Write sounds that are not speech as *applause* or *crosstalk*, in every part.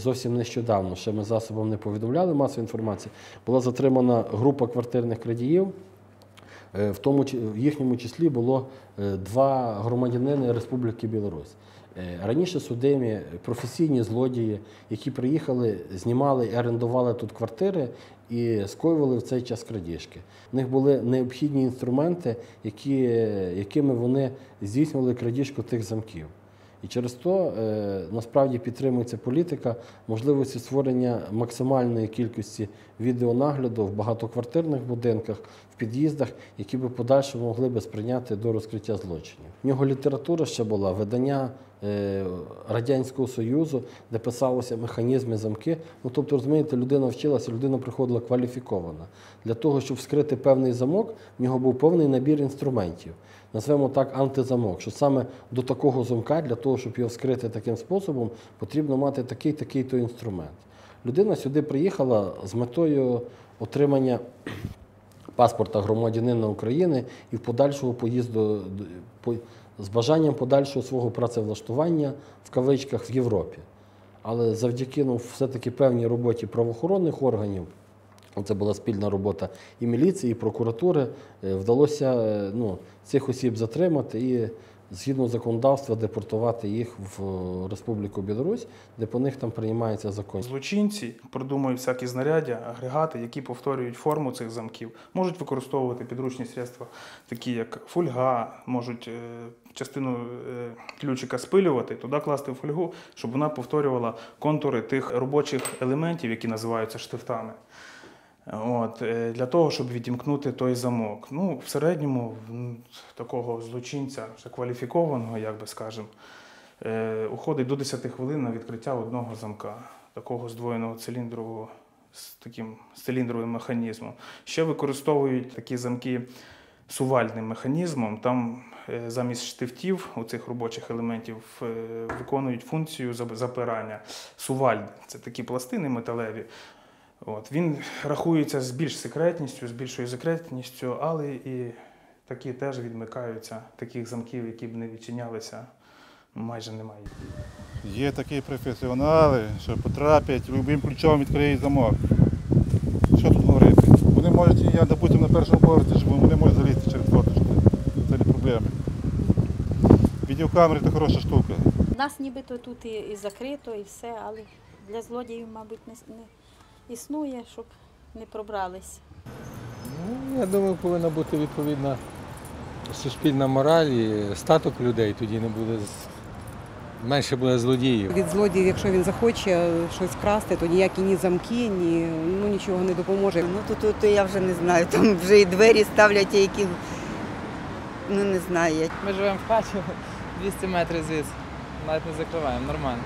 Зовсім нещодавно, ще ми засобом не повідомляли масової інформації, була затримана група квартирних крадіїв. Е, В тому в їхньому числі було е, два громадянини Республіки Білорусь. Е, Раніше судимі професійні злодії, які приїхали, знімали і орендували тут квартири і скоювали в цей час крадіжки. У них були необхідні інструменти, які, якими вони здійснювали крадіжку тих замків. І через то е, насправді підтримується політика можливості створення максимальної кількості відеонагляду в багатоквартирних будинках, в під'їздах, які би подальше могли би сприйняти до розкриття злочинів. В нього література ще була видання Радянського Союзу, де писалося механізми замки. Ну тобто, розумієте, людина вчилася, людина приходила кваліфікована. Для того, щоб вскрити певний замок, в нього був повний набір інструментів. Назвемо так антизамок, що саме до такого замка, для того, щоб його вскрити таким способом, потрібно мати такий такий то інструмент. Людина сюди приїхала з метою отримання паспорта громадянина України і в подальшого поїзду по- з бажанням подальшого свого працевлаштування в кавичках в Європі. Але завдяки ну, все-таки певній роботі правоохоронних органів, це була спільна робота і міліції, і прокуратури, е, вдалося е, ну, цих осіб затримати і згідно законодавства депортувати їх в е, Республіку Білорусь, де по них там приймається закон. Злочинці продумують всякі знаряддя, агрегати, які повторюють форму цих замків, можуть використовувати підручні средства, такі як фольга, можуть е, частину е, ключика спилювати, туди класти фольгу, щоб вона повторювала контури тих робочих елементів, які називаються штифтами. От, е, для того, щоб відімкнути той замок. Ну, в середньому такого злочинця, кваліфікованого, як би скажемо, е, уходить до 10 хвилин на відкриття одного замка, такого здвоєного циліндрового з таким циліндровим механізмом. Ще використовують такі замки сувальним механізмом. Там е, замість штифтів, оцих робочих елементів, виконують функцію запирання. Сувальд це такі пластини металеві. От, він рахується з більш секретністю, з більшою секретністю, але і такі теж відмикаються. Таких замків, які б не відчинялися, майже немає. Є такі професіонали, що потраплять, любим ключом відкриють замок. Що тут говорити? Вони можуть, я, допустимо, на першому поверсі, щоб вони можуть залізти через форточку. Це не проблеми. Відеокамери це хороша штука. У нас нібито тут і закрито, і все, але для злодіїв, мабуть, не існує, щоб не пробрались. Ну, я думаю, повинна бути відповідна суспільна мораль і статок людей, тоді не буде з- менше буде злодіїв. Від злодіїв, якщо він захоче щось красти, то ніякі ні замки, ні ну нічого не допоможе. Ну тут, тут я вже не знаю, там вже і двері ставлять, які ну не знаю. Ми живемо в хаті *laughs* 200 метрів звідси. Навіть не закриваємо, нормально.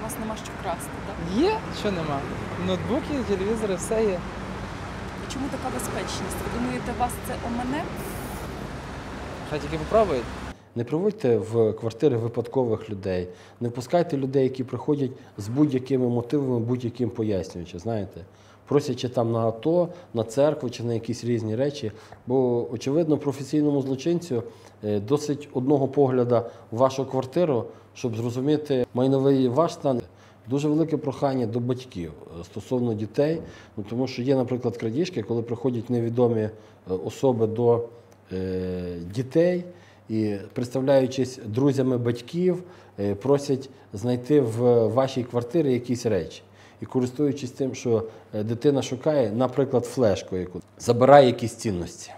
У вас нема що красти, так? Є, що нема. Ноутбуки, телевізори, все є. І чому така безпечність? Ви думаєте, вас це омане? Хай тільки попробують. Не приводьте в квартири випадкових людей, не впускайте людей, які приходять з будь-якими мотивами, будь-яким пояснюючи, знаєте, просячи там на АТО, на церкву чи на якісь різні речі. Бо, очевидно, професійному злочинцю е, досить одного погляду в вашу квартиру, щоб зрозуміти майновий ваш стан. Дуже велике прохання до батьків е, стосовно дітей, ну, тому що є, наприклад, крадіжки, коли приходять невідомі е, особи до е, дітей і, представляючись друзями батьків, е, просять знайти в вашій квартирі якісь речі. І користуючись тим, що е, дитина шукає, наприклад, флешку, яку забирає якісь цінності.